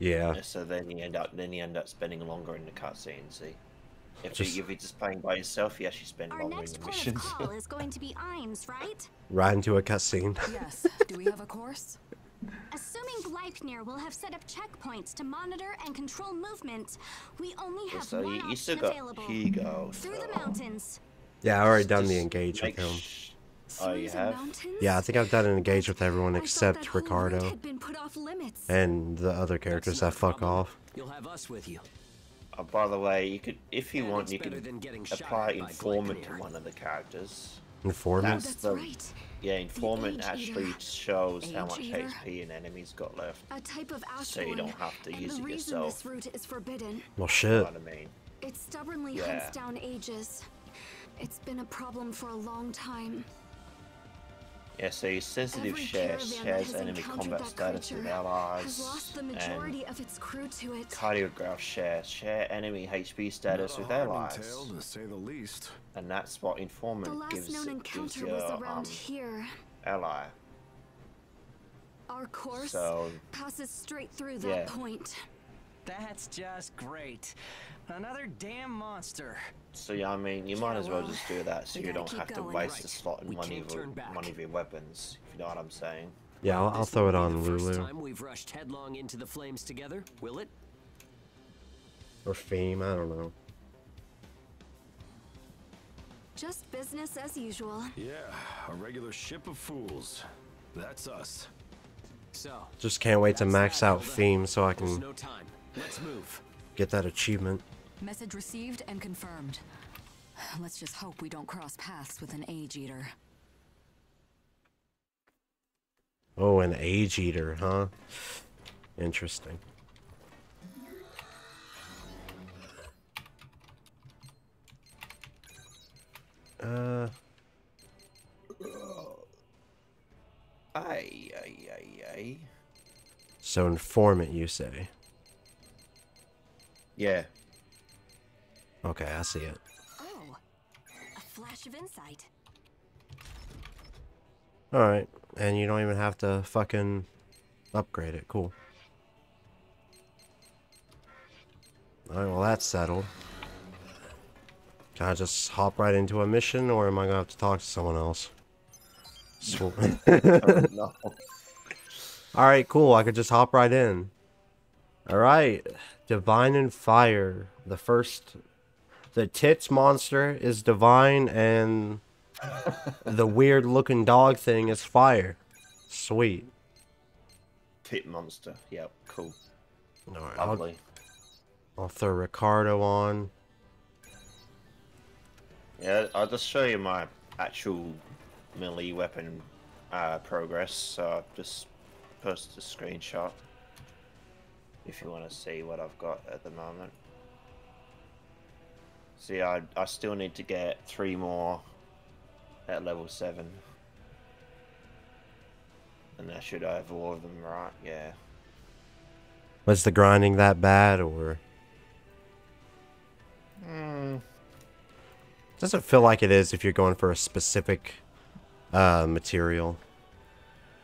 Yeah. So then you end up then you end up spending longer in the cutscene. See, if Just- you, if you're just playing by yourself, you actually spend Our longer in next the port of missions. call is going to be Eins, right? Right into a cutscene. Yes. Do we have a course? Assuming Gleipnir will have set up checkpoints to monitor and control movement, we only have so one you, you option still got available. Hugo. Through the mountains. Yeah, I already just- done the just engage with him. Sh- Oh, you have? Yeah, I think I've done an engage with everyone except that whole route Ricardo had been put off limits. and the other characters that fuck off. You'll have us with you. Oh, by the way, you could, if you And want, you better can than getting shot apply at by informant to Gleipnir. one of the characters. Informant. Oh, that's That's the right. yeah. Informant Age actually Eater. shows how much Eater. HP an enemy's got left. A type of. So you don't have to use it yourself. this route is forbidden. Well, You know what I mean? It stubbornly Yeah. hunts down ages. It's been a problem for a long time. Yeah, so your sensitive Every share shares enemy combat status with allies, Has lost the and of its crew to it. cardiograph share share enemy HP status Not with allies, tale, to say the least. and that's what The informant last gives, known gives encounter your was around um, here. ally. Our course So passes straight through that Yeah. point. That's just great. Another damn monster. So yeah, I mean, you might as well just do that, so we you don't have to waste Right. the slot in We one of, can't your, one of your weapons. If you know what I'm saying. Yeah, I'll, I'll throw it on the First time we've rushed headlong into the flames together, will it? or Fame. I don't know. Just business as usual. Yeah, a regular ship of fools. That's us. So. Just can't wait to max out Hilda. Fame so I can no time. Let's move. get that achievement. Message received and confirmed. Let's just hope we don't cross paths with an age eater. Oh, an age eater, huh? Interesting. Uh, Aye, aye, aye, aye. so informant, you say? Yeah. Okay, I see it. Oh, a flash of insight. All right, and you don't even have to fucking upgrade it. Cool. All right, well that's settled. Can I just hop right into a mission, or am I gonna have to talk to someone else? Sw- Oh, no. All right, cool. I could just hop right in. All right, divine and fire. The first, the tits monster is divine, and the weird looking dog thing is fire. Sweet. Pit monster. Yep, cool. All right, I'll, I'll throw Ricardo on. Yeah, I'll just show you my actual melee weapon uh, progress. So I've just posted a screenshot if you want to see what I've got at the moment. See, I, I still need to get three more at level 7. And I should have all of them right, yeah. Was the grinding that bad, or Hmm. doesn't feel like it is if you're going for a specific uh, material?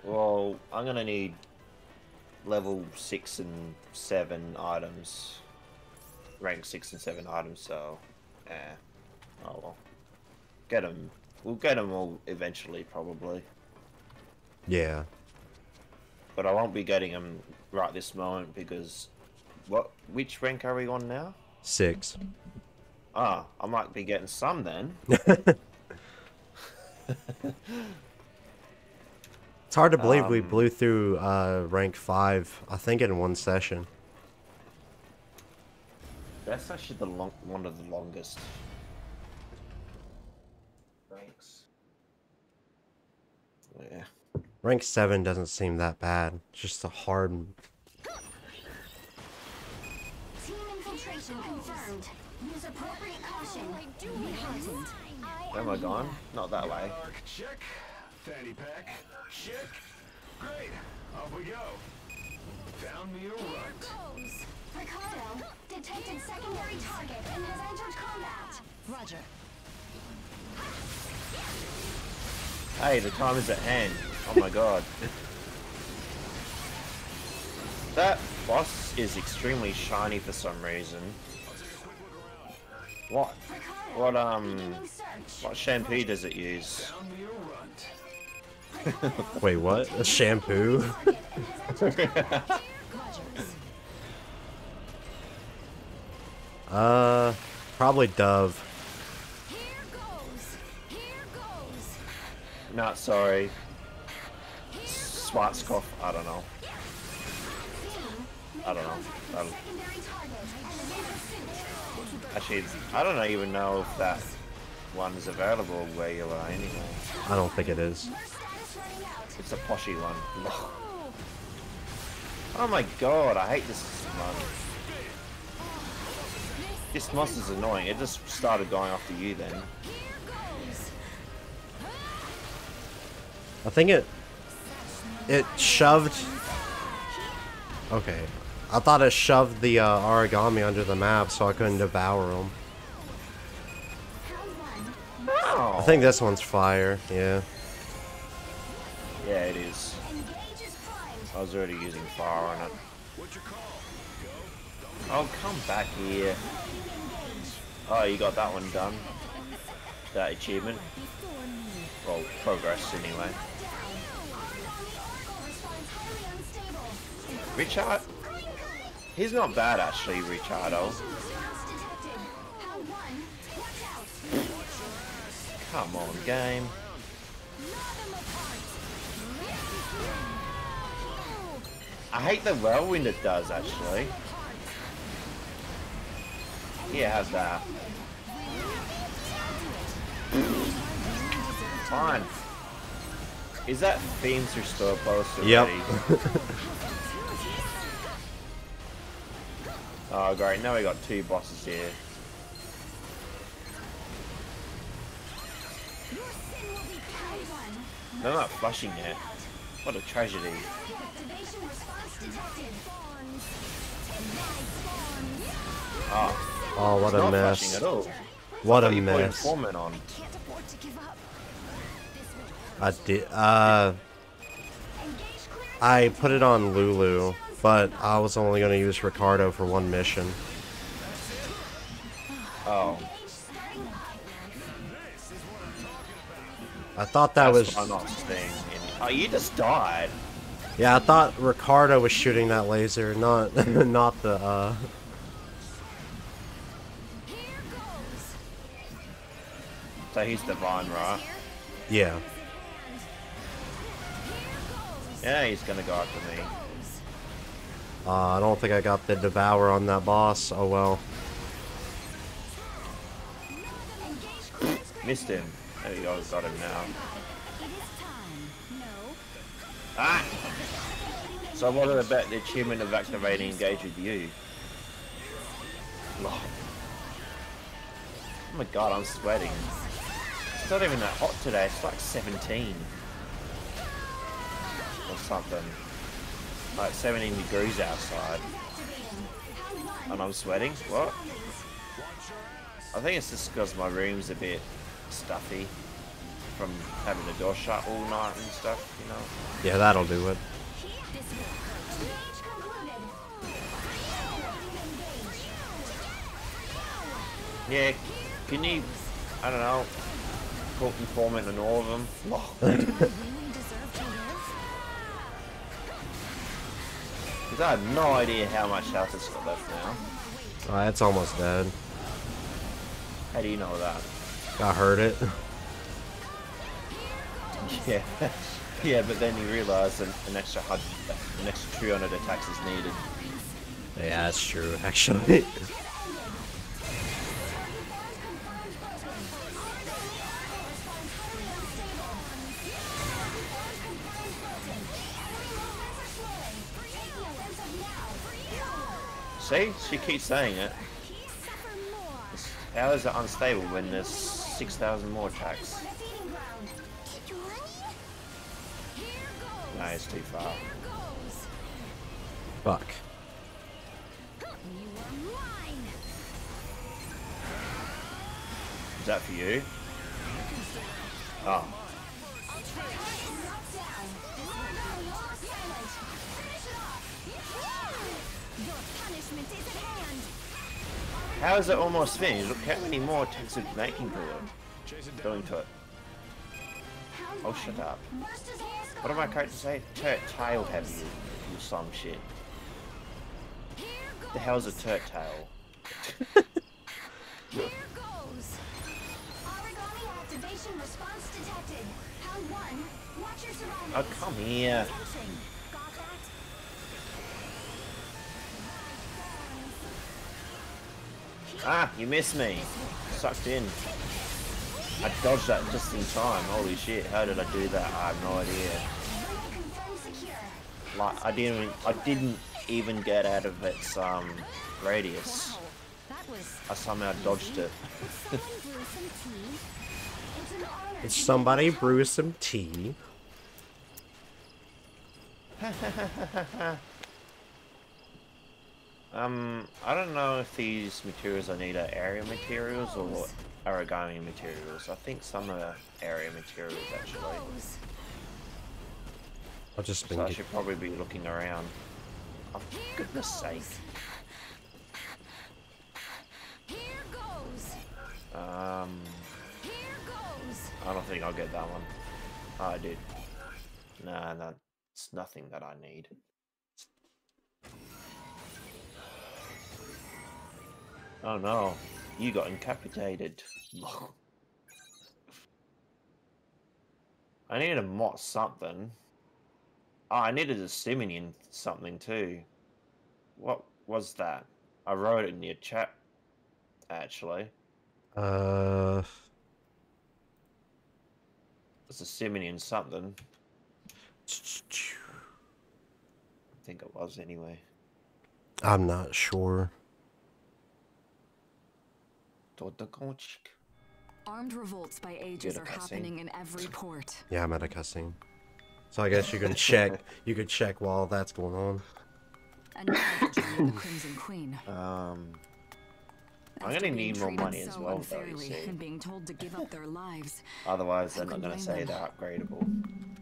Well, I'm gonna need level six and seven items, rank six and seven items. So, yeah. Oh well, get them. We'll get them all eventually, probably. Yeah. But I won't be getting them right this moment because, what? Which rank are we on now? Six. Ah, I might be getting some then. It's hard to believe we Um, blew through uh, rank five. I think in one session. That's actually the long, one of the longest ranks. Yeah. Rank seven doesn't seem that bad. It's just a hard. Team infiltration confirmed. Use appropriate caution. Be heightened. Am I gone? Not that way. Check. Fanny pack check. Great. Off we go. Found me a rut. Goes. Ricardo, detected secondary target and has entered combat. Roger. Hey, the time is at hand. Oh my god. That boss is extremely shiny for some reason. What? What um? What shampoo does it use? Wait, what? A shampoo? uh, probably Dove. Here goes. Here goes. Not sorry. Schwarzkopf. I don't know. I don't know. Um, Secondary target. actually, I don't even know if that one is available where you are anymore. I don't think it is. Status running out. It's a poshy one. Oh my god, I hate this one. This moss is annoying. It just started going after you then. I think it it shoved. Okay, I thought it shoved the uh, Aragami under the map so I couldn't devour them. I think this one's fire. Yeah. Yeah, it is. I was already using fire on it. Oh, come back here. Oh, you got that one done. That achievement. Well, progress anyway. Richard? He's not bad actually, Ricardo. Come on, game. I hate the whirlwind it does actually. Yeah, how's that? Fine. Is that themes restore post already? Yep. oh great, now we got two bosses here. They're not flushing yet. What a tragedy. Oh, Oh, what it's a mess. What a thought you put mess. I did. Uh, I put it on Lulu, but I was only going to use Ricardo for one mission. Oh, I thought that that's was. I'm not. Oh, you just died. Yeah, I thought Ricardo was shooting that laser, not not the. uh... So he's divine, right? Yeah. Yeah, he's gonna go after me. Uh, I don't think I got the devour on that boss. Oh well. Missed him. There you go, got him now. Ah! So what about the achievement of activating engage with you? Oh my god, I'm sweating. It's not even that hot today, it's like 17. Or something. Like 17 degrees outside. And I'm sweating? What? I think it's just because my room's a bit stuffy from having the door shut all night and stuff, you know? Yeah, that'll do it. Yeah, can you, I don't know, put informant on all of them? Because I have no idea how much health it's got left now. Uh, it's almost dead. How do you know that? I heard it. Yeah, yeah, but then you realise an, an extra hundred, an extra 300 attacks is needed. Yeah, that's true, actually. See, she keeps saying it. How is it unstable when there's 6,000 more attacks? No, it's too far. Fuck. Is that for you? Oh. How is it almost finished? Look how many more attempts it's making to it. Going to it. Oh, shut up. What did my character say? Turt tail have you, you some shit. The hell's a turt tail? Here goes. Aragami activation response detected. Round one. Watch your surroundings. Oh, come here. Ah, you missed me. Sucked in. I dodged that just in time. Holy shit, how did I do that? I have no idea. Ring confirmed secure. Like, I didn't, I didn't even get out of its, um, radius. Wow. That was. I somehow dodged it. Would someone brew some tea? It's an honor. It's to somebody brew some tea. Um, I don't know if these materials I need are area materials or Aragami materials. I think some are area materials actually. I've just. So I should probably be looking around. Oh, for goodness sake. Here goes. Um. I don't think I'll get that one. Oh, I did. Nah, no, it's nothing that I need. Oh no, you got incapitated. I needed a mot something. Oh, I needed a Simeon something too. What was that? I wrote it in your chat, actually. Uh, It's a Simeon something. I think it was anyway. I'm not sure. Dodogonchik. Armed revolts by ages are happening in every port. Yeah, I'm at a cussing. So I guess you can check. You could check while that's going on. And now the journey of the Crimson Queen. Um, I'm gonna need more money as well, though, you see. And being told to give up their lives. otherwise they're not gonna say they're upgradable.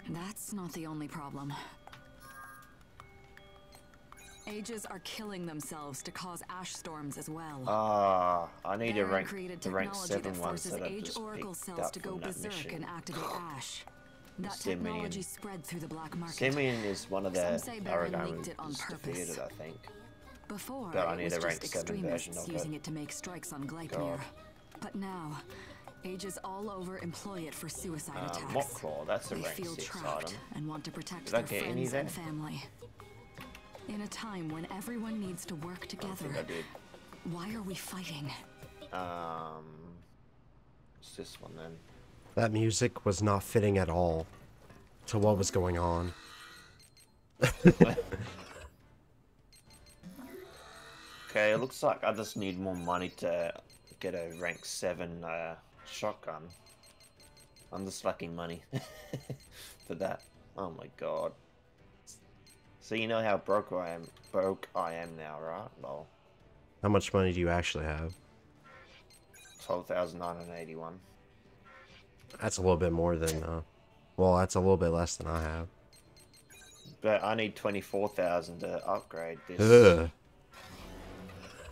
That's not the only problem. Ages are killing themselves to cause ash storms as well. Ah, I need a Baran rank, created the rank seven forces that age oracle cells to go berserk and activate ash. That Simeon. technology spread through the black market. Simeon is one of the say Baran leaked it on purpose. defeated, I think. Before, But I it need was a just rank seven version extremists of using it. it to make strikes on Gleipnir. But now, ages all over employ it for suicide Uh, attacks. Mockclaw, that's a they rank feel six trapped item. and want to protect Did their friends and family. In a time when everyone needs to work together, think I did. why are we fighting? Um, it's this one then. That music was not fitting at all to what was going on. Okay, it looks like I just need more money to get a rank 7 uh, shotgun. I'm just fucking money for that. Oh my god. So you know how broke I am broke I am now, right? Well, How much money do you actually have? twelve thousand nine hundred eighty one. That's a little bit more than. Uh, well, that's a little bit less than I have. But I need twenty four thousand to upgrade this. Ugh.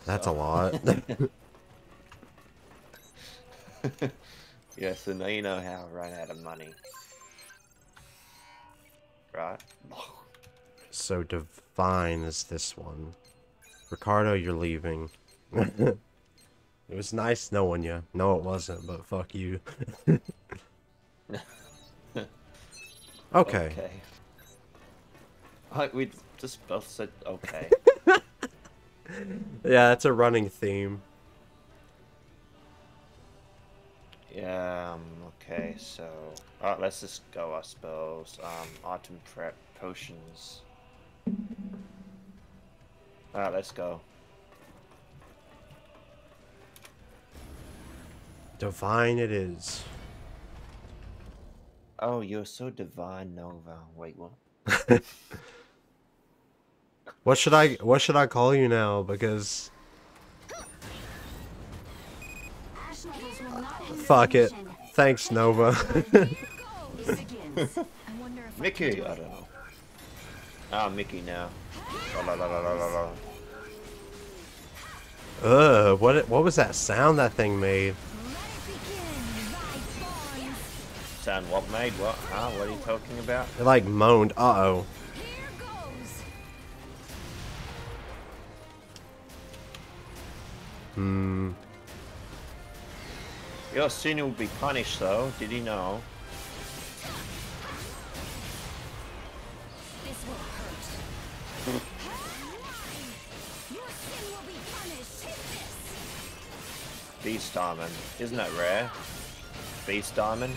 That's a lot. Yeah, so now you know how I ran out of money. Right? so divine as this one. Ricardo, you're leaving. it was nice knowing you. No, it wasn't, but fuck you. okay. Okay. I, we just both said okay. Yeah, that's a running theme. yeah, um, okay, so... Alright, let's just go, I suppose. Um, item prep, potions. Alright, let's go. Divine it is. Oh, you're so divine, Nova. Wait, what? What should I what should I call you now? Because Ash levels will not end fuck it. Thanks, Nova. I wonder if Mickey, I I do don't know. Ah, Mickey now. La la la la la la la. Ugh, what what was that sound that thing made? Sound what made? What? Huh? What are you talking about? It like moaned. Uh oh. Hmm. Your sin will be punished, though. Did he know? Beast Diamond. Isn't that rare? Beast Diamond?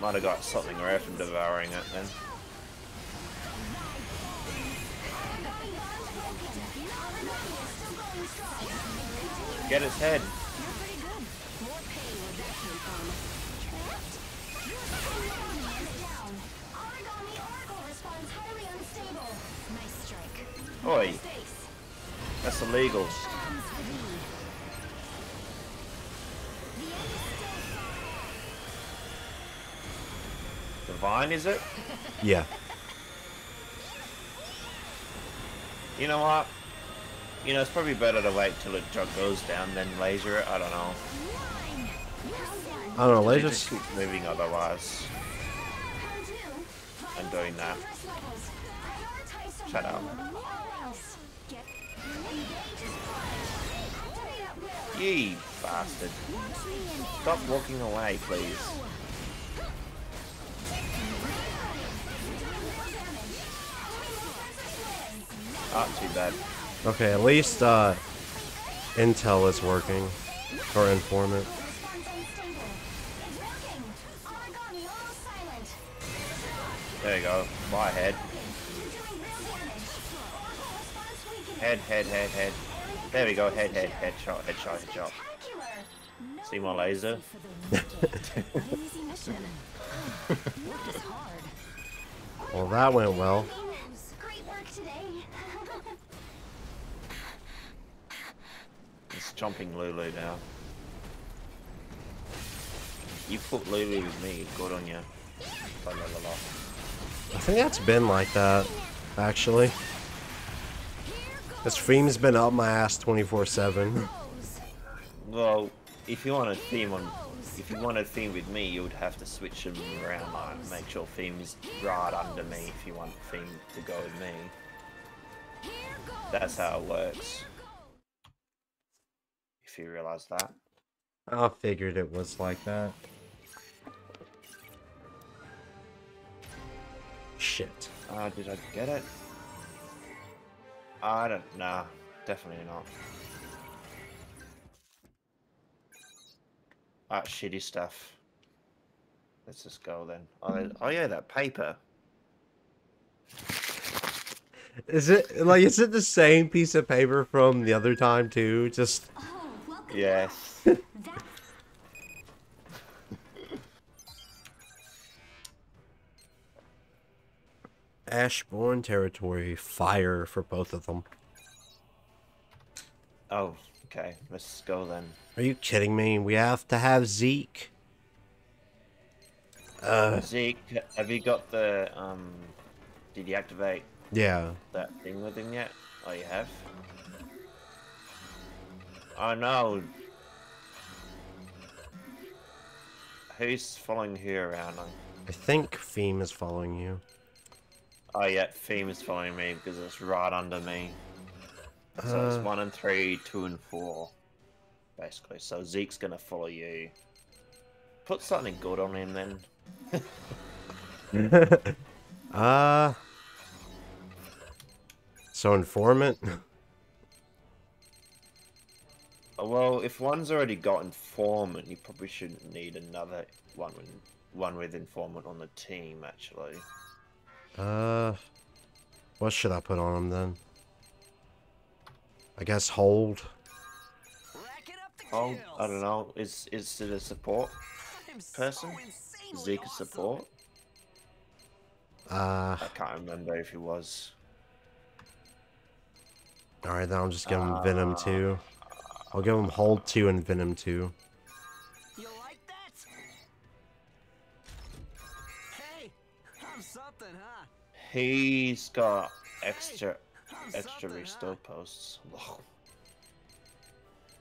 Might have got something rare from devouring it then. Get his head. Oi, that's illegal. Comes for. The end is. Divine, is it? Yeah. You know what? You know, it's probably better to wait till it goes down than laser it. I don't know. Nine. You're done. I don't know. Laser. just keep moving otherwise. I'm doing that. Dangerous levels. Prioritize Shut up. Ye bastard. Watch me and Stop walking away, please. Not too bad. Okay, at least uh, Intel is working. Or informant. Response unstable. It's working. Aragami almost silent. There you go. My head. Head, head, head, head. There we go. Head, head, headshot, headshot, headshot. Spectacular. No See my laser? easy mission. Work is hard. Well, that went well. Great work today. It's chomping Lulu now. You put Lulu with me. Good on you. La, la, la, la. I think that's been like that, actually. This Freem's been up my ass 24-7. Well, if you want a theme on, if you want a theme with me, you would have to switch them around. Like, make sure theme's right under me if you want theme to go with me. That's how it works. If you realize that. I figured it was like that. Shit. Uh, did I get it? I don't. Nah, definitely not. That shitty stuff. Let's just go then. Oh, there- oh yeah, that paper. Is it like is it the same piece of paper from the other time too? Just Oh, welcome. Yes. Ashbourne territory fire for both of them. oh, okay. Let's go then. Are you kidding me? We have to have Zeke. Uh, Zeke, have you got the um? Did you activate yeah. that thing with him yet? Oh, you have. Oh no. Who's following who around? I think Phym is following you. Oh yeah, Theme is following me because it's right under me. So it's Uh. one and three, two and four, basically. So Zeke's gonna follow you. Put something good on him then. uh so informant. Oh, Well, if one's already got informant, you probably shouldn't need another one one with informant on the team. Actually, uh, what should I put on him then? I guess hold. Hold. I don't know. Is is it a support person? Zeke support? Uh, I can't remember if he was. All right, then I'll just give him uh, Venom 2. I'll give him Hold 2 and Venom 2. He's got extra extra restore posts.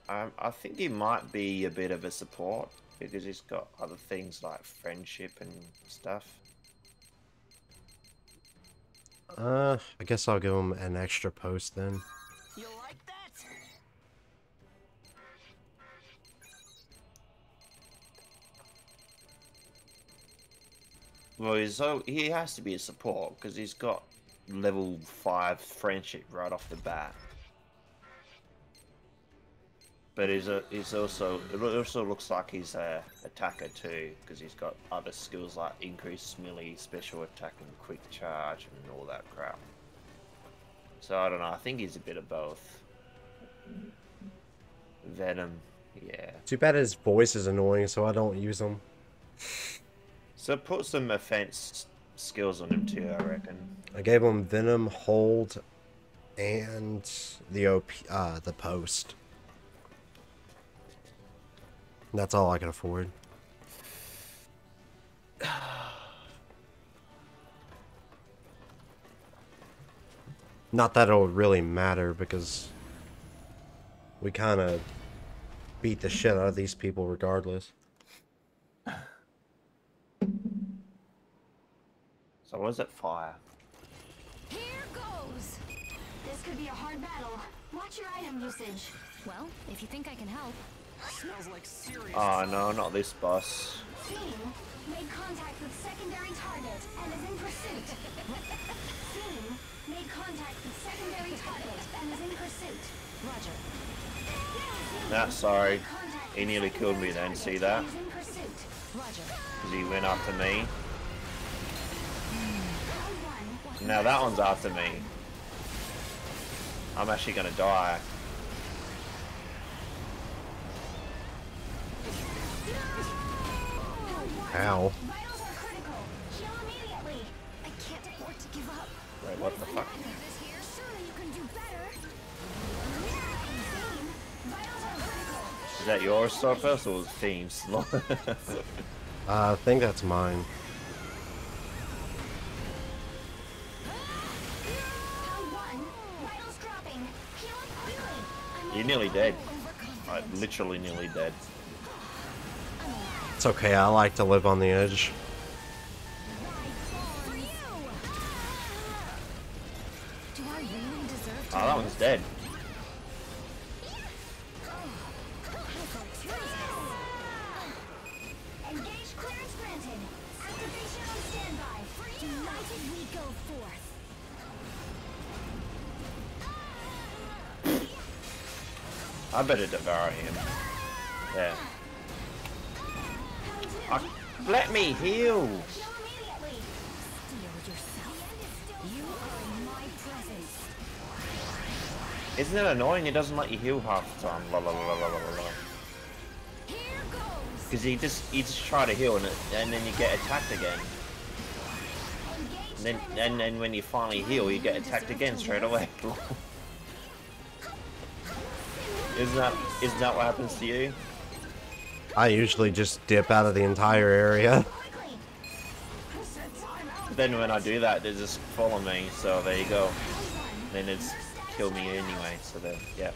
Um, I think he might be a bit of a support because he's got other things like friendship and stuff. Uh, I guess I'll give him an extra post then. You like Well, he's so he has to be a support because he's got level five friendship right off the bat. But he's a he's also it also looks like he's a attacker too because he's got other skills like increased melee, special attack, and quick charge and all that crap. So I don't know. I think he's a bit of both. Venom, yeah. Too bad his voice is annoying, so I don't use him. So put some offense skills on him too. I reckon. I gave him Venom, Hold, and the OP, uh, the Post. That's all I can afford. Not that it'll really matter because we kind of beat the shit out of these people regardless. So was it fire? Here goes! This could be a hard battle. Watch your item usage. Well, if you think I can help. Smells like serious. Oh no, not this boss. Team made contact with secondary target and is in pursuit. Team made contact with secondary target and is in pursuit. Roger. Nah, sorry. He nearly killed me secondary then, see that? and is in pursuit. Roger. Because he went after me. Now that one's after me. I'm actually gonna die. Ow. Vitals are critical. Heal immediately. I can't afford to give up. Wait, what the fuck? This here, surely you can do better. Team, vitals are critical. Is that your surface or themes? Uh, I think that's mine. You're nearly dead. Like, literally nearly dead. It's okay, I like to live on the edge. For you! Do I really deserve to Oh, that one's dead. I better devour him. Yeah. I, let me heal! You. Isn't it annoying? He doesn't let you heal half the time. La la la la la la. Because he just he just try to heal and, it, and then you get attacked again. And then and then when you finally heal, you get attacked again straight away. isn't that isn't that what happens to you? I usually just dip out of the entire area. Then when I do that, they just follow me. So there you go. Then it's kill me anyway. So then yeah,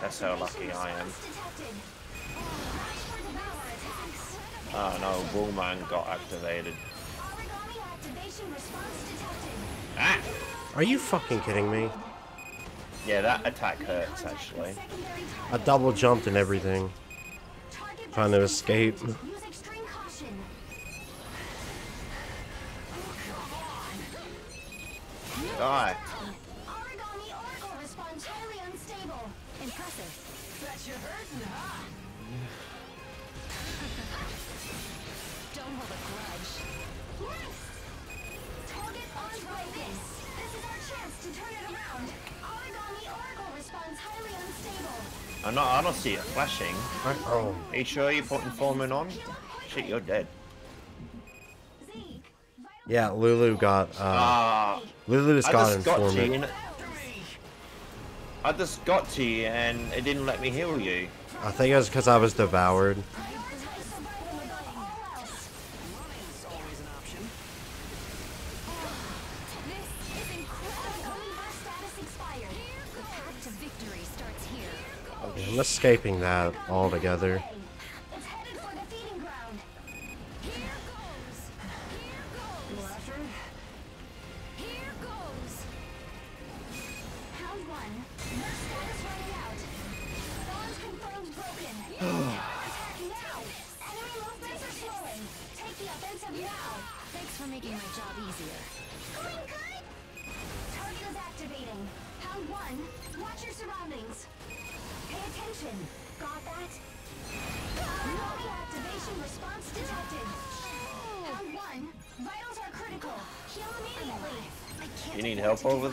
That's how lucky I am. response detected. Watch for devour attacks. oh no, Bullman got activated. Aragami activation response detected. Ah! Are you fucking kidding me? Yeah, that attack hurts actually. I double jumped and everything. Trying to escape. scanned. Use extreme caution. Die. I'm not. I don't see it flashing. Oh. Are you sure you're putting Foreman on? Shit, you're dead. Yeah, Lulu got, uh, Ah, Lulu's I got just got to you. I just got to you and it didn't let me heal you. I think it was because I was devoured. I'm escaping that altogether.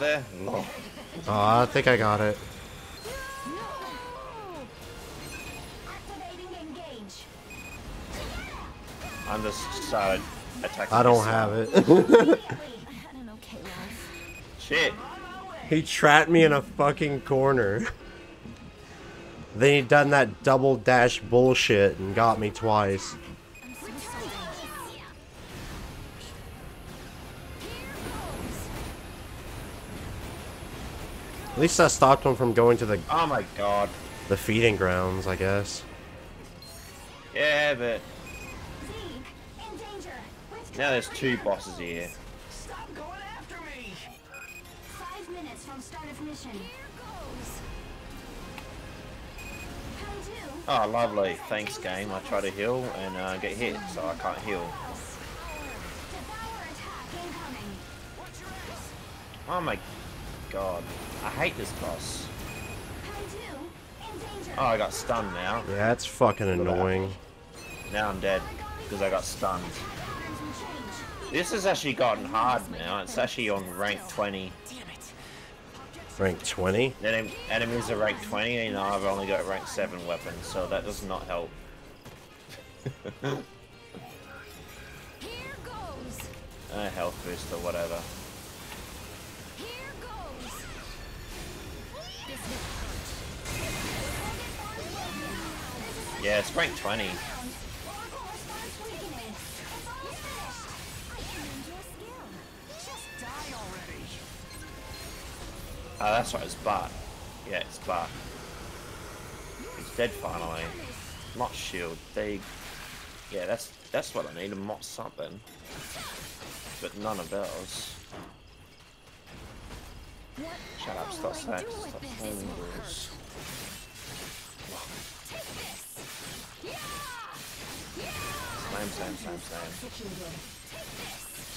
There? Lol. Oh, I think I got it. Activating engage. I'm just started attacking. I don't have it. Immediately. I had an okay life. Shit. he trapped me in a fucking corner. Then he done that double dash bullshit and got me twice. Least that stopped him from going to the Oh my god. the feeding grounds, I guess. Yeah, but Zeke, in now there's two bosses here. Stop going after me! Five minutes from start of mission. Round two. Oh, lovely. Thanks, game. I try to heal and uh, get hit, so I can't heal. Devour attack incoming. Oh my god. I hate this boss. Round two. In danger. Oh, I got stunned now. Yeah, that's fucking annoying. Now I'm dead because I got stunned. Plans will change. This has actually gotten hard now. It's actually on rank 20. Damn it. Rank 20? Enem- enemies are rank 20 and I've only got rank 7 weapons, so that does not help. Here goes. Uh, health boost or whatever. Yeah, it's rank 20. Oracle response. It's almost finished. Just die already. Oh, that's right, it's Bart. Yeah, it's Bart. He's dead finally. Mott shield. They. Yeah, that's that's what I need. A Mott something. But none of those. Shut up, stop saying, stop saying rules. Slam, slam, slam, slam.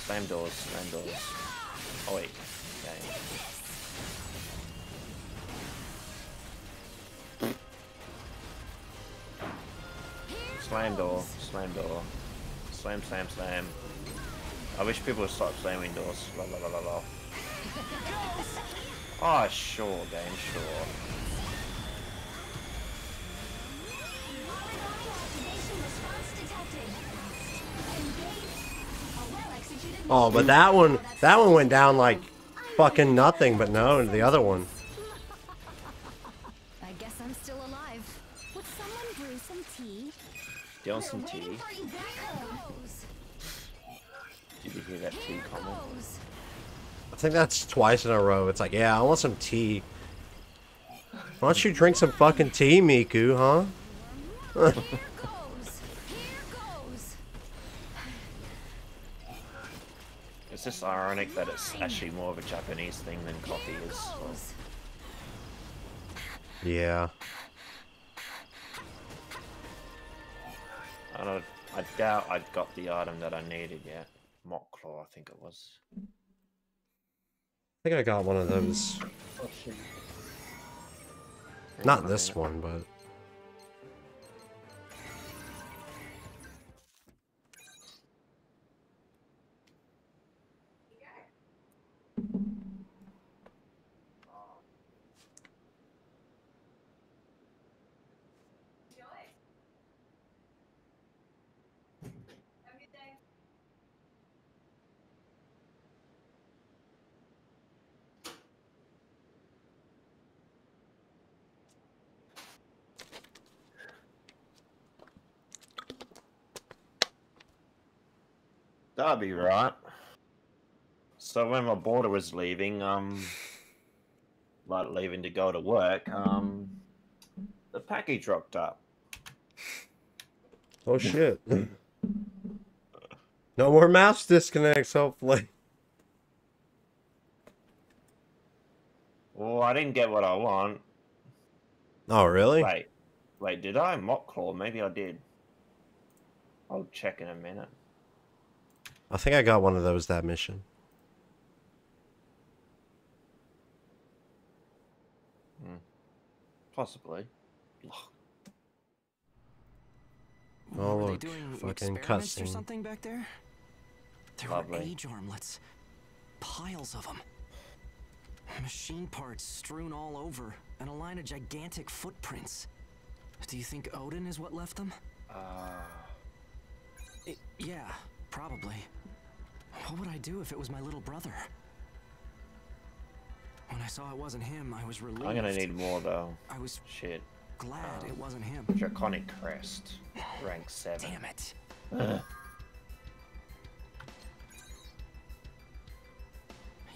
Slam doors, slam doors. Oh wait, okay. Slam door, slam door. Slam, slam, slam. I wish people would stop slamming doors. La la la la la. Oh, sure, game, sure. Oh, but that one, that one went down like fucking nothing, but no, the other one. I guess I'm still alive. Would someone brew some tea? Do some tea? Waiting for you back home. Did you hear that tea comment? I think that's twice in a row. It's like, yeah, I want some tea. Why don't you drink some fucking tea, Miku, huh? Here goes. Here goes. It's just ironic that it's actually more of a Japanese thing than coffee is. Goes. Yeah. I don't. I doubt I got the item that I needed yet. Mock claw, I think it was. I think I got one of those. Oh, Not this one, but. That'd be right. So when my border was leaving, um, like leaving to go to work, um, The package rocked up. Oh shit. no more mouse disconnects, hopefully. Well, I didn't get what I want. Oh really? Wait, wait, did I? Mock claw? Maybe I did. I'll check in a minute. I think I got one of those that mission. Possibly. Oh, Were they look, doing fucking experiments or something back there? There Lovely. were age armlets. Piles of them. Machine parts strewn all over, and a line of gigantic footprints. Do you think Odin is what left them? Uh, I- yeah, probably. What would I do if it was my little brother? When I saw it wasn't him, I was relieved. I'm gonna need more though. I was Shit. glad it um, wasn't him. Draconic crest. Rank 7. Damn it. Ugh.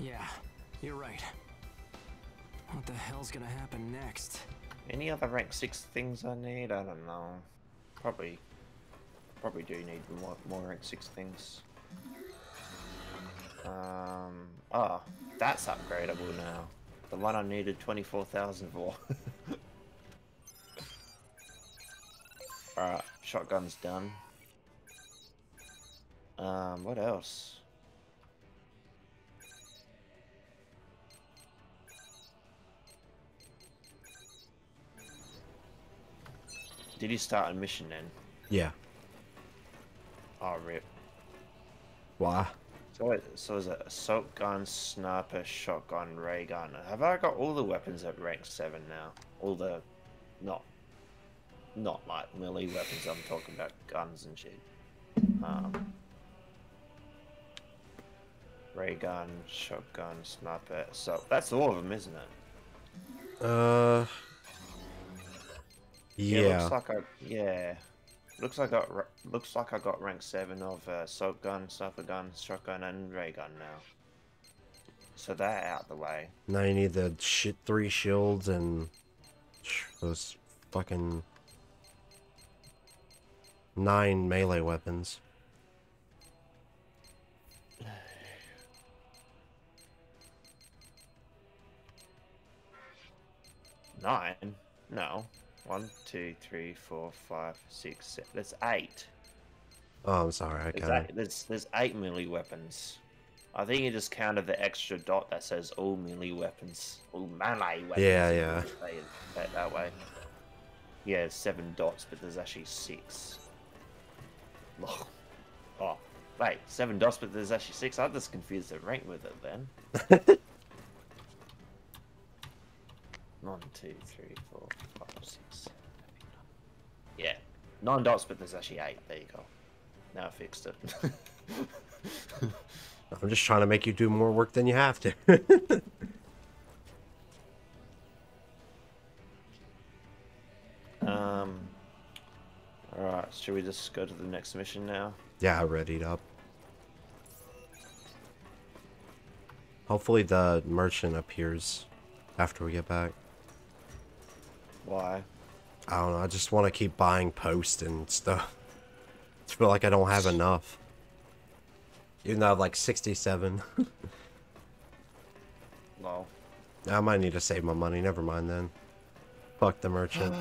Yeah, you're right. What the hell's gonna happen next? Any other rank 6 things I need? I don't know. Probably. Probably do need more, more rank 6 things. Um. Ah, that's upgradable now. The one I needed 24,000 for. Alright, shotgun's done. Um, what else? Did you start a mission then? Yeah. Oh, rip. Why? So, so is it assault gun, sniper, shotgun, ray gun? Have I got all the weapons at rank 7 now? All the... Not... Not like melee weapons, I'm talking about guns and shit. Um... Ray gun, shotgun, sniper, so that's all of them, isn't it? Uh. Yeah. looks like I... Yeah. Looks like I got looks like I got rank seven of uh, assault gun, sniper gun, shotgun, and ray gun now. So that out the way. Now you need the shit three shields and those fucking nine melee weapons. Nine? No. One, two, three, four, five, six, seven. That's eight. Oh, I'm sorry. I There's eight, there's, there's eight melee weapons. I think you just counted the extra dot that says all melee weapons. All melee weapons. Yeah, yeah. Say it that, way. Yeah, seven dots, but there's actually six. Oh, oh, wait, seven dots, but there's actually six. I just confused the rank with it then. One, two, three, four, five, six, seven, eight, nine. Yeah, nine dots, but there's actually eight. There you go. Now I fixed it. I'm just trying to make you do more work than you have to. um. Alright, should we just go to the next mission now? yeah, I readied up. Hopefully the merchant appears after we get back. Why? I don't know. I just want to keep buying post and stuff. I feel like I don't have enough. Even though I have like 67. Well, I might need to save my money. Never mind then. Fuck the merchant.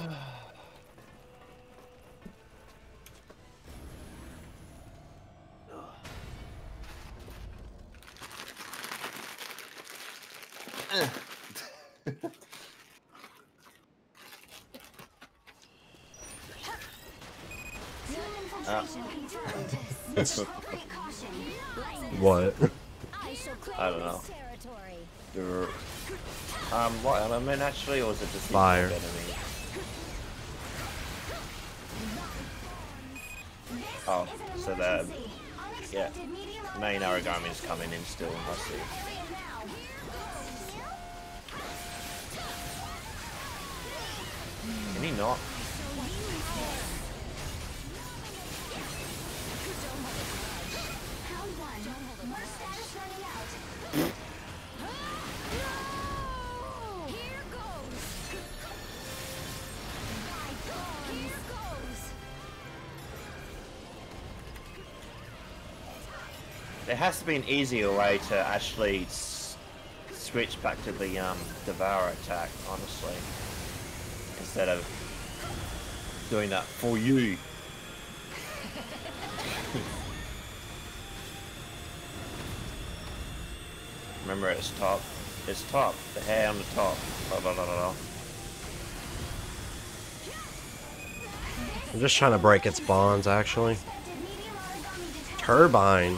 Zone infiltration confirmed. Appropriate caution. Lightning. What? I shall claim I don't know. this territory. there- um, what element actually, or is it just Fire. enemy? Oh, so the yeah, main Aragami is coming in still. I see. Can he not? There has to be an easier way to actually switch back to the um, Devour attack, honestly. Instead of doing that for you. Remember it's top. It's top. The hair on the top. Blah, blah, blah. I'm just trying to break its bonds, actually. Turbine.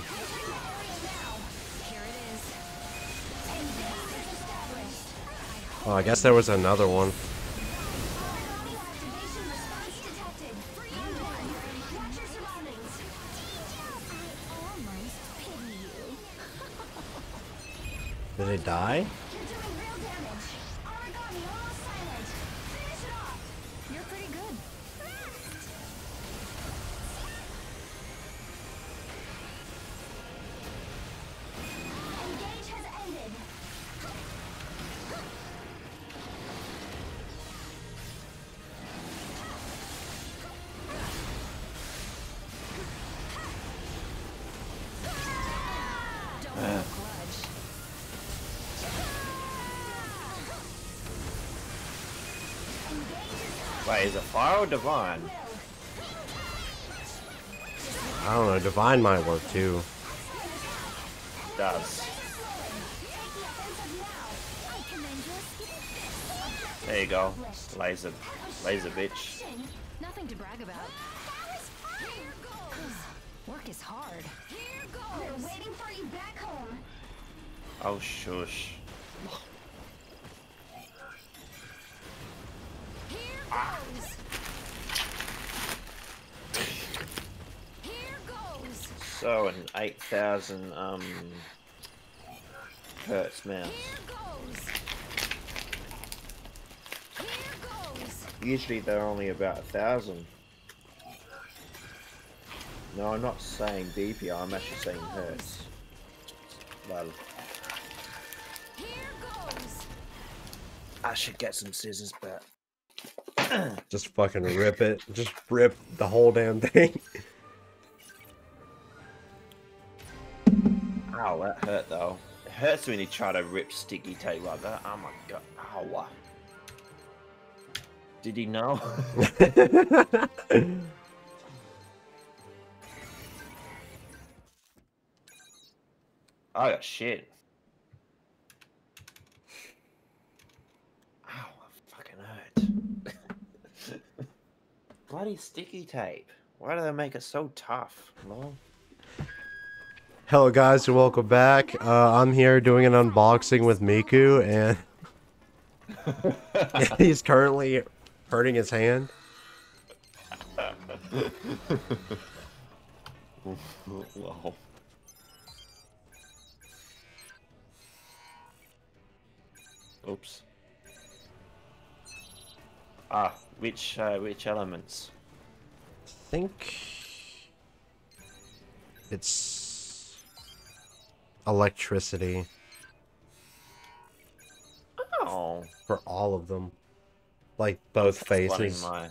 Oh, I guess there was another one. Did it response Oh, is it fire or divine? I don't know. Divine might work too. does. There you go. Laser, laser bitch. Nothing to brag about. Work is hard. They're waiting for you back home. Oh shush. So an eight thousand um hertz mouse. Usually they're only about a thousand. No, I'm not saying DPI, I'm actually saying hertz. Well, I should get some scissors, but Just fucking rip it. Just rip the whole damn thing. ow, that hurt though. It hurts when you try to rip sticky tape like that. Oh my god, ow. Did he know? oh shit. Ow, that fucking hurt. Bloody sticky tape. Why do they make it so tough? Lol. Hello guys and welcome back. Uh, I'm here doing an unboxing with Miku and he's currently hurting his hand. Oops. Ah, which uh, which elements? I think it's electricity Oh, for all of them. Like both faces. my.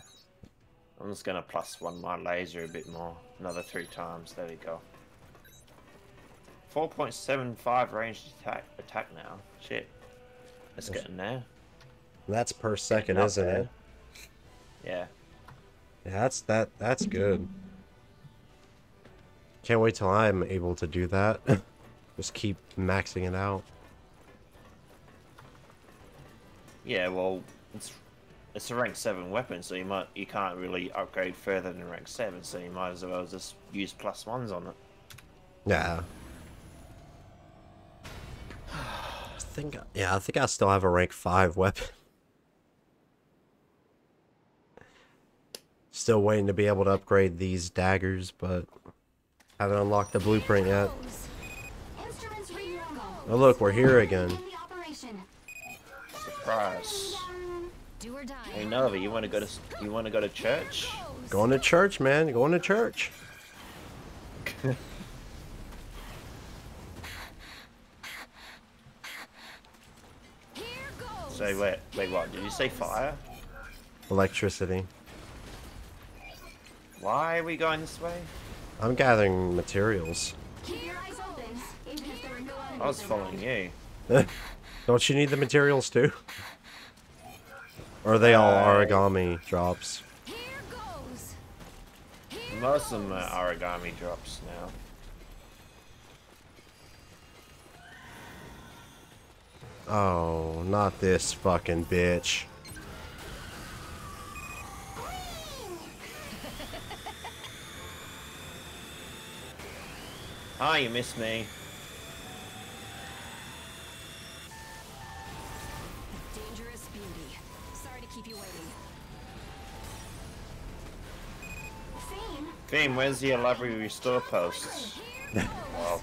I'm just gonna plus one my laser a bit more. Another three times. There we go. 4.75 ranged attack attack now. Shit. Let's get in there. That's per second, isn't bad. it? Yeah. Yeah, that's that that's good. Can't wait till I'm able to do that. Just keep maxing it out. Yeah, well, it's it's a rank seven weapon, so you might you can't really upgrade further than rank seven, so you might as well just use plus ones on it. Yeah. I think yeah, I think I still have a rank 5 weapon. Still waiting to be able to upgrade these daggers, but haven't unlocked the blueprint yet. Instruments read normal. Oh look, we're here again. The operation. Surprise! Do or die. Hey Nova, you want to go to you want to go to church? Going to church, man. Going to church. Say wait, wait, what? Did you say fire? Electricity. Why are we going this way? I'm gathering materials. Keep your eyes open. I was following you. Don't you need the materials too? Or are they all Aragami drops? Here goes. Most of them are Aragami drops now. Oh, not this fucking bitch. Ah, you missed me. Phym, where's the library restore posts? well,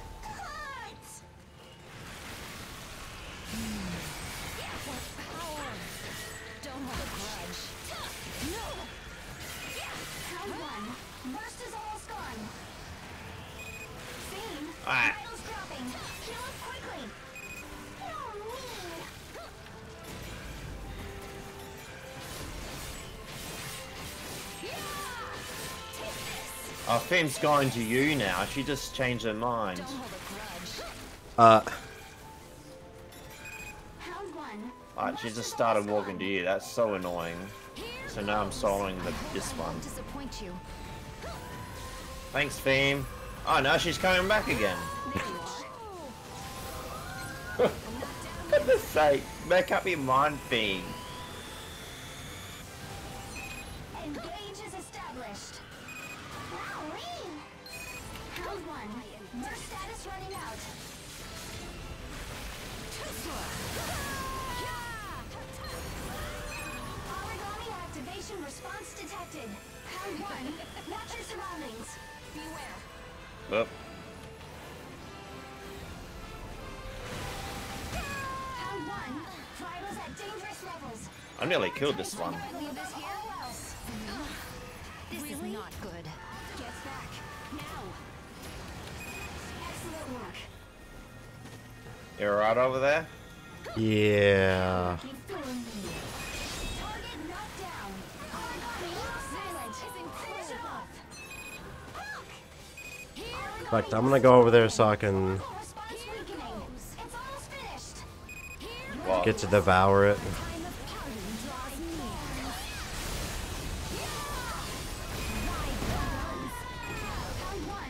our Phym's going to you now. She just changed her mind. Don't hold a grudge. Uh, Round. Alright, she just started walking to you. That's so annoying. So now I'm soloing the, this one. Disappoint you. Thanks, Phym. Oh, now she's coming back again. There you are. goodness sake, make up your mind, Phym. Killed this one. This here or else. This is not good. Get back. Now. Excellent work. You're right over there? yeah. Keep. Target knocked down. Aragami silent. Finish him off. In fact, I'm gonna go over there so I can Response weakening. It's almost finished. What? get to devour it.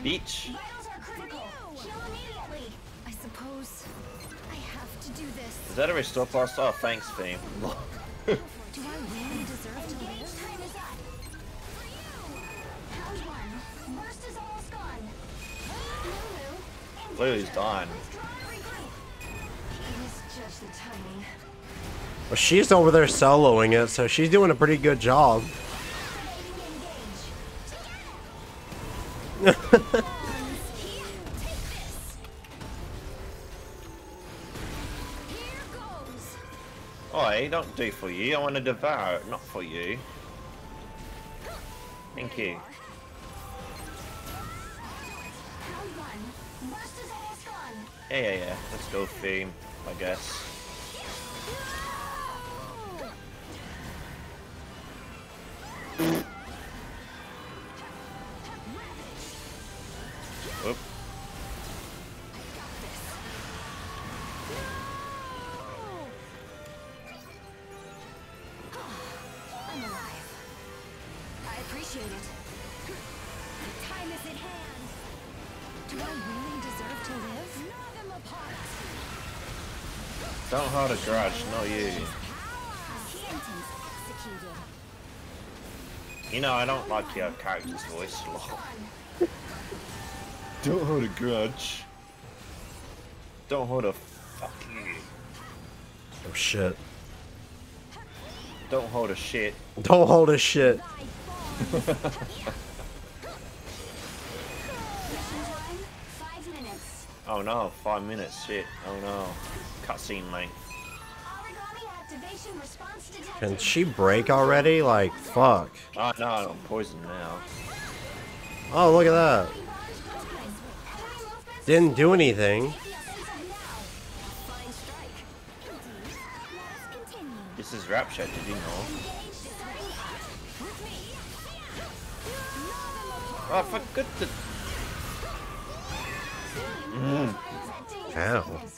Beach. Vitals are critical. Heal immediately. I suppose I have to do this. Is that a restore post? Oh, thanks, Phym. Do I really deserve to Engage live? time is up. For you. Round one. Burst is almost gone. Lulu. Lulu's dying. Misjudged the timing. Well, she's over there soloing it, so she's doing a pretty good job. Oi, don't do for you. I want to devour it, not for you. Thank you. Yeah, yeah, yeah. Let's go, Phym, I guess. Don't hold grudge, not you. You know, I don't like your character's voice a lot. Don't hold a grudge. Don't hold a fuck you. Oh shit. Don't hold a shit. Don't hold a shit. Five minutes. Oh no, five minutes, shit. Oh no. Cutscene length. Can she break already? Like, fuck. Oh no, I'm poisoned now. Oh, look at that. Body bonds broken. Enemy movements Didn't do anything. the essence of now. Fine strike. Indeed. Let us continue. This is Rapture, did you know? Engage starting up. With me. Oh, for good to... Vitals at dangerous Ow.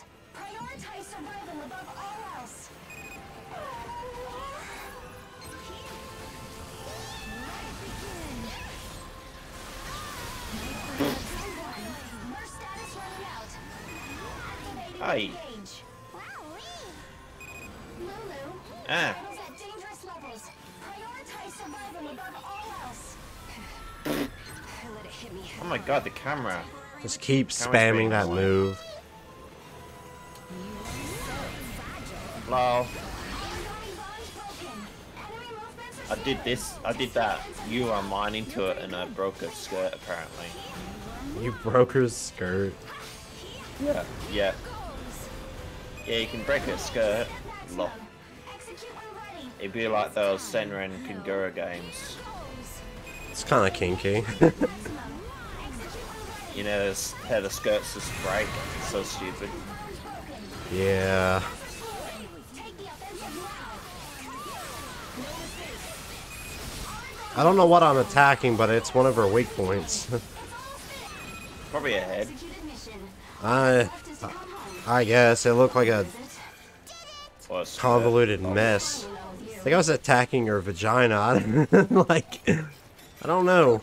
Hit me. Ah. Oh my god, the camera. Just keep spamming that move. Lol. Ongoing bonds broken. Enemy movements I did this, I did that. You are mine into it and I broke a skirt apparently. You broke her skirt. Yeah. Yeah. Yeah, you can break a skirt. Lol. Execute when ready. It'd be like those Senra and games. It's kind of kinky. Execute when ready. You know, how the skirts just break. It's so stupid. Yeah. Take the offensive now. I don't know what I'm attacking, but it's one of her weak points. Probably a head. Executed. I, Left is to come home. I guess it looked like a Is it? Or a skirt. convoluted mess. I think I was attacking her vagina. Like, I don't know.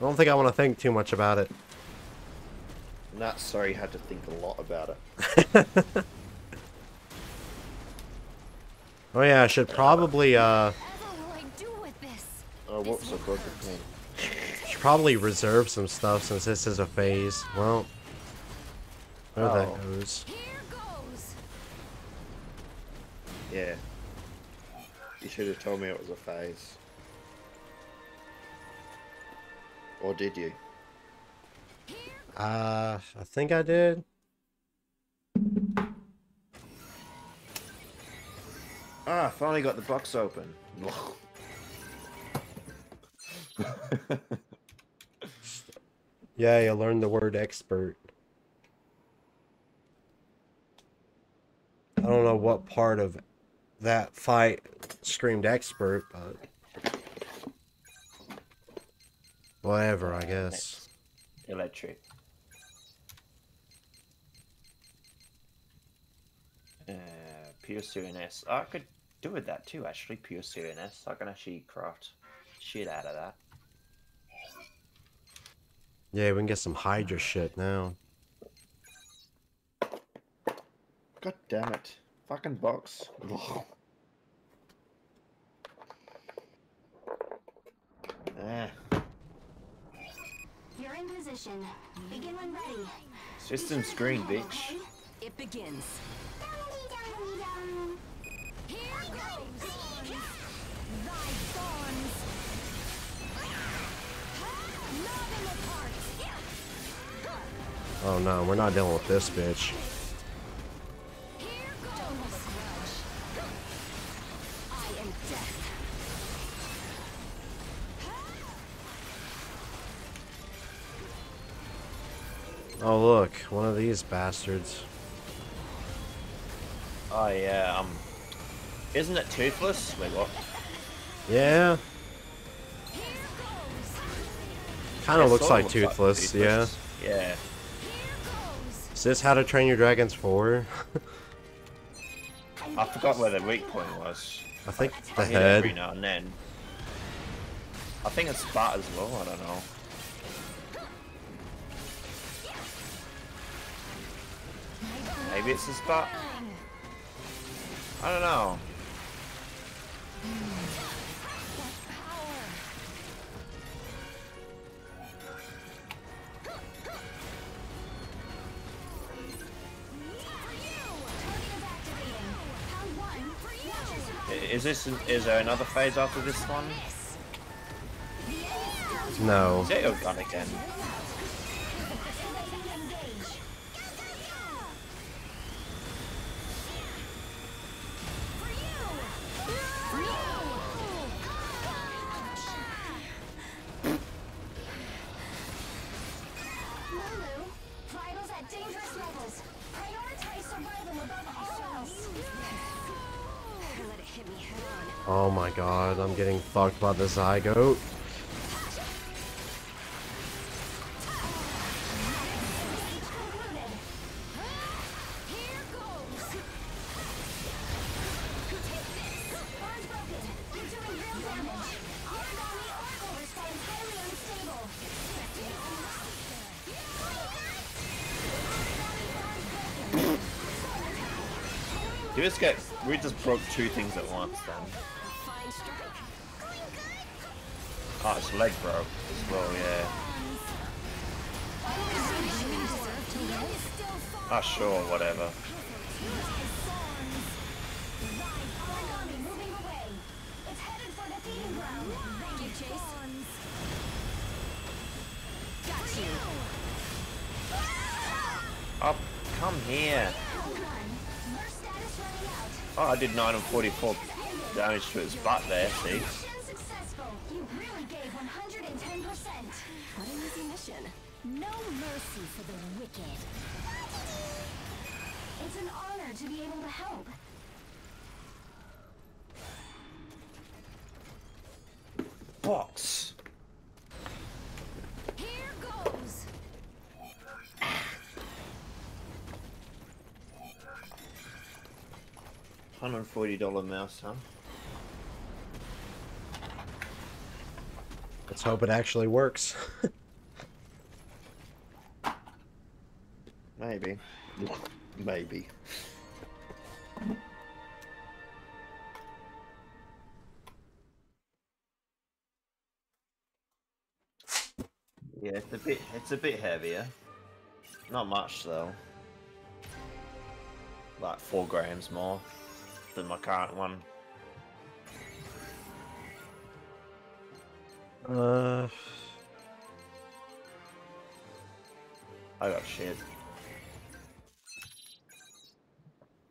I don't think I want to think too much about it. Not sorry, had to think a lot about it. Oh yeah, I should probably uh, Whatever will I do with this? Oh, whoops, I broke a thing. should probably reserve some stuff since this is a phase. Well, there Oh. that goes. Goes. Yeah. You should have told me it was a phase. Or did you? Uh, I think I did. Ah, I finally got the box open. Yeah, you learned the word expert. I don't know what part of that fight screamed expert, but whatever, I guess. Electric. Uh, pure CNS. I could do with that too, actually. Pure CNS. I can actually craft shit out of that. Yeah, we can get some Hydra shit now. God damn it. Fucking box. ah, You're in position. Begin when ready. system's green, bitch. It begins. Here goes. Oh no, we're not dealing with this bitch. Here goes. I am death. Oh look, one of these bastards. Oh yeah, um, isn't it toothless? Wait, what? Yeah, kind of It looks sorta like toothless. Yeah. Yeah. Here goes. Is this How to Train Your Dragons 4? I forgot where the weak point was. I think the I hit every now and then. I think it's spot as well. I don't know. Maybe it's a spot. I don't know. Is this? Is there another phase after this one? No. Is it your gun again? Activating engage. Lulu, vitals at dangerous levels. Prioritize survival above all else. Oh my god, I'm getting fucked by the zygote. Broke two things at once then. Oh, his leg broke as well, yeah. Ah, sure, whatever. Aragami moving away. Oh, I did 944 damage to his butt there, see? Successful. You really gave 110%. What an easy mission. No mercy for the wicked. It's an honor to be able to help. Box. $140 mouse, huh? Let's hope it actually works. Maybe. Maybe. Yeah, it's a bit it's a bit heavier. Not much though. Like four grams more than my current one. uh, I got shit.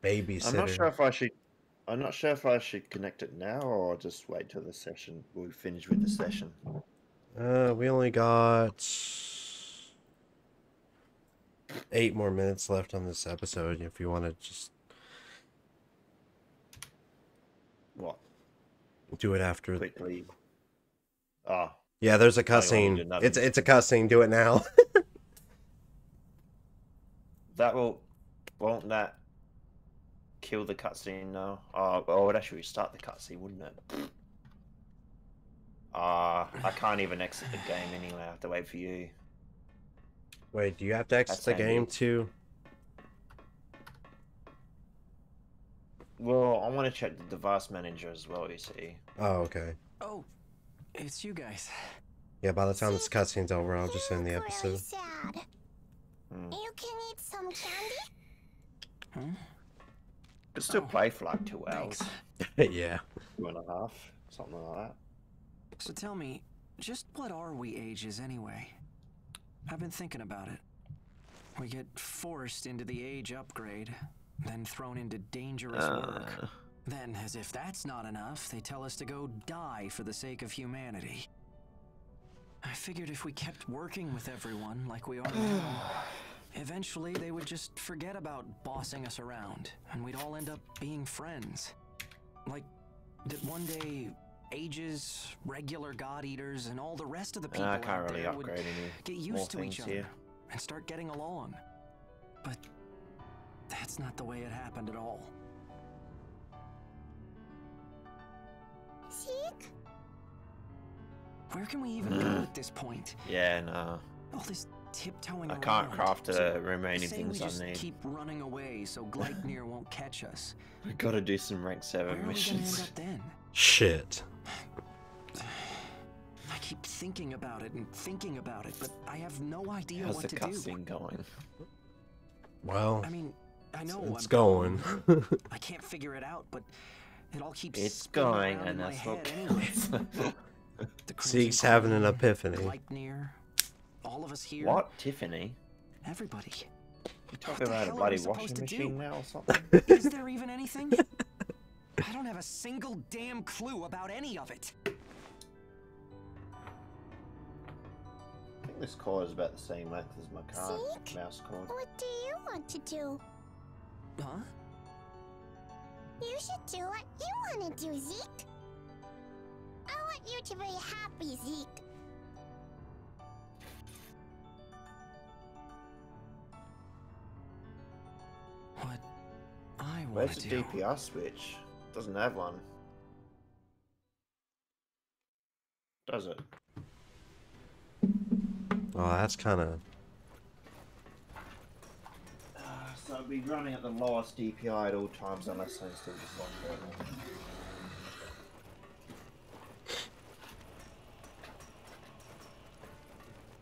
babysitter. I'm not sure if I should. I'm not sure if I should connect it now or just wait till the session. We finish with the session. Uh, we only got eight more minutes left on this episode. If you want to just What? do it after. Quickly. Ah, Yeah, there's a cussing. It's it's a cussing. Do it now. that will. Won't that kill the cutscene now? Oh, oh, it would actually restart the cutscene, wouldn't it? Ah, I can't even exit the game anyway. I have to wait for you. Wait, do you have to exit That's the handy. game too? Well, I want to check the device manager as well. You see. Oh, okay. Oh, it's you guys. Yeah, by the time this cutscene's over, I'll just end the You look really episode. sad. Hmm. You can eat some candy? But still play for like two hours, yeah. two and a half, something like that. So tell me, just what are we ages anyway? I've been thinking about it. We get forced into the age upgrade, then thrown into dangerous work. Uh, Then, as if that's not enough, they tell us to go die for the sake of humanity. I figured if we kept working with everyone like we are now, eventually they would just forget about bossing us around, and we'd all end up being friends. Like, that one day, ages, regular god eaters, and all the rest of the people I can't out really there would get used to each other here. and start getting along. But that's not the way it happened at all. Zeke? Where can we even go at this point? Yeah, no. All this tiptoeing I around. can't craft the So, remaining say things we I just need. keep running away so Gleipnir won't catch us. We gotta do some rank Where 7 are we gonna end missions. up then? Shit. I keep thinking about it and thinking about it, but I have no idea How's what to do. How's the cutscene going? Well, I mean, I know it's I'm going. I can't figure it out, but it all keeps It's going, and that's what head counts. The Crimson Zeke's having an epiphany. Gleipnir, all of us here. what? Tiffany? Everybody. You talking the about a hell are bloody supposed washing to machine do? now or something? Is there even anything? I don't have a single damn clue about any of it. I think this cord is about the same length as my current Zeke? mouse cord. What do you want to do? Huh? You should do what you want to do, Zeke. I want you to be happy, Zeke. What I want Where's the do. DPR switch? Doesn't have one. Does it? Oh, that's kind of. So I'll be running at the lowest DPI at all times unless I still just lock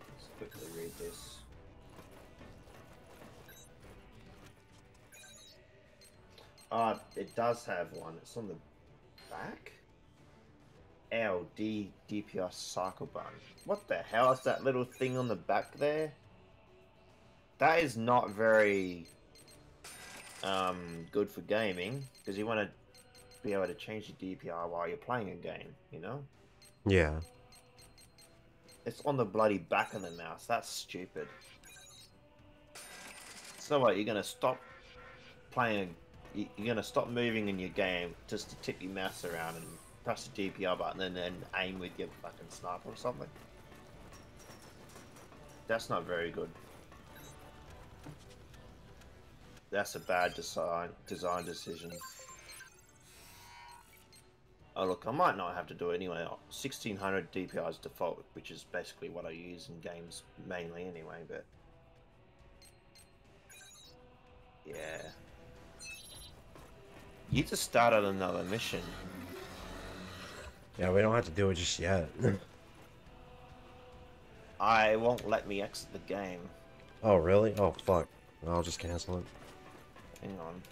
Let's quickly read this. Ah, it does have one. It's on the back. LD DPI cycle button. What the hell is that little thing on the back there? That is not very um, good for gaming because you want to be able to change the DPI while you're playing a game. You know, Yeah. it's on the bloody back of the mouse. That's stupid. So what? You're gonna stop playing? you- You're gonna stop moving in your game just to tip your mouse around and press the DPI button and then aim with your fucking sniper or something? That's not very good. That's a bad design design decision. Oh look, I might not have to do it anyway. 1600 DPI is default, which is basically what I use in games mainly anyway, but... Yeah. You just started another mission. Yeah, we don't have to do it just yet. I won't let me exit the game. oh, really? Oh, fuck. I'll just cancel it. Hang on.